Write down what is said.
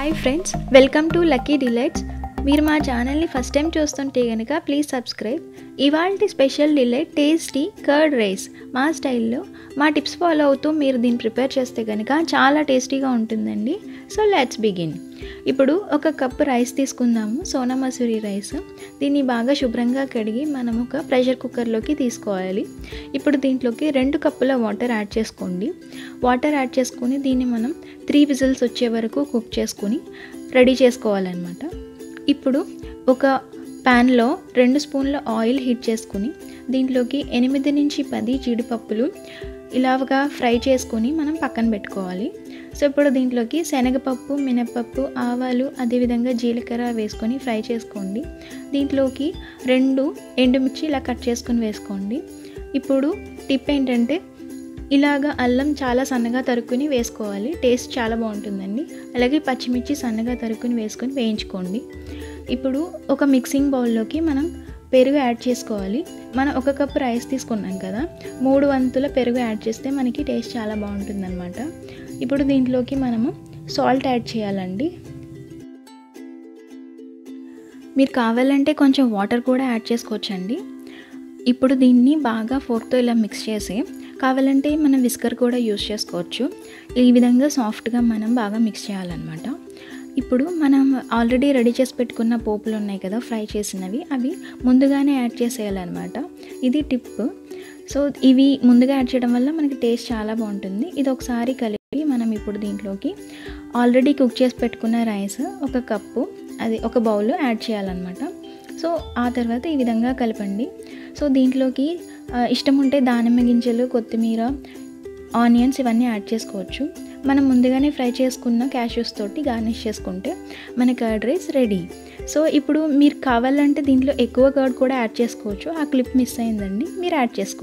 Hi friends, welcome to Lucky Delights. మీరు మా ఛానల్ని ఫస్ట్ టైం చూస్తుంటే కనుక ప్లీజ్ సబ్స్క్రైబ్ ఇవాళ special delay tasty curd rice మా స్టైల్లో మా టిప్స్ ఫాలో అవుతూ మీరు దీన్ని ప్రిపేర్ చేస్తే కనుక చాలా టేస్టీగా ఉంటుందండి. సో లెట్స్ బిగిన్ ఇప్పుడు ఒక కప్పు రైస్ తీసుకుందాము సోనా మసూరి రైస్ దీన్ని బాగా శుభ్రంగా కడిగి మనం ఒక ప్రెషర్ కుక్కర్లోకి తీసుకోవాలి. ఇప్పుడు దీంట్లోకి రెండు కప్పుల వాటర్ యాడ్ చేసుకోండి. వాటర్ యాడ్ చేసుకొని దీన్ని మనం త్రీ విజిల్స్ వచ్చే వరకు కుక్ చేసుకొని రెడీ చేసుకోవాలన్నమాట. ఇప్పుడు ఒక ప్యాన్లో రెండు స్పూన్ల ఆయిల్ హీట్ చేసుకుని దీంట్లోకి ఎనిమిది నుంచి పది జీడిపప్పులు ఇలాగా ఫ్రై చేసుకొని మనం పక్కన పెట్టుకోవాలి. సో ఇప్పుడు దీంట్లోకి శనగపప్పు మినపప్పు ఆవాలు అదేవిధంగా జీలకర్ర వేసుకొని ఫ్రై చేసుకోండి. దీంట్లోకి రెండు ఎండుమిర్చి ఇలా కట్ చేసుకొని వేసుకోండి. ఇప్పుడు టిప్ ఏంటంటే ఇలాగ అల్లం చాలా సన్నగా తరుక్కుని వేసుకోవాలి. టేస్ట్ చాలా బాగుంటుందండి. అలాగే పచ్చిమిర్చి సన్నగా తరుక్కుని వేసుకొని వేయించుకోండి. ఇప్పుడు ఒక మిక్సింగ్ బౌల్లోకి మనం పెరుగు యాడ్ చేసుకోవాలి. మనం ఒక కప్పు రైస్ తీసుకున్నాం కదా మూడు వంతుల పెరుగు యాడ్ చేస్తే మనకి టేస్ట్ చాలా బాగుంటుందన్నమాట. ఇప్పుడు దీంట్లోకి మనము సాల్ట్ యాడ్ చేయాలండి. మీరు కావాలంటే కొంచెం వాటర్ కూడా యాడ్ చేసుకోవచ్చండి. ఇప్పుడు దీన్ని బాగా ఫోర్క్తో ఇలా మిక్స్ చేసి కావాలంటే మనం విస్కర్ కూడా యూస్ చేసుకోవచ్చు. ఈ విధంగా సాఫ్ట్గా మనం బాగా మిక్స్ చేయాలన్నమాట. ఇప్పుడు మనం ఆల్రెడీ రెడీ చేసి పెట్టుకున్న పోపులు ఉన్నాయి కదా ఫ్రై చేసినవి అవి ముందుగానే యాడ్ చేసేయాలన్నమాట. ఇది టిప్ సో ఇవి ముందుగా యాడ్ చేయడం వల్ల మనకి టేస్ట్ చాలా బాగుంటుంది. ఇది ఒకసారి కలిపి మనం ఇప్పుడు దీంట్లోకి ఆల్రెడీ కుక్ చేసి పెట్టుకున్న రైస్ ఒక కప్పు అది ఒక బౌల్ యాడ్ చేయాలన్నమాట. సో ఆ తర్వాత ఈ విధంగా కలపండి. సో దీంట్లోకి ఇష్టం ఉంటే దానిమ్మ గింజలు కొత్తిమీర ఆనియన్స్ ఇవన్నీ యాడ్ చేసుకోవచ్చు. మనం ముందుగానే ఫ్రై చేసుకున్న క్యాష్యూస్ తోటి గార్నిష్ చేసుకుంటే మన కర్డ్ రైస్ రెడీ. సో ఇప్పుడు మీరు కావాలంటే దీంట్లో ఎక్కువ కర్డ్ కూడా యాడ్ చేసుకోవచ్చు. ఆ క్లిప్ మిస్ అయిందండి మీరు యాడ్ చేసుకోండి.